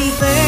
Happy birthday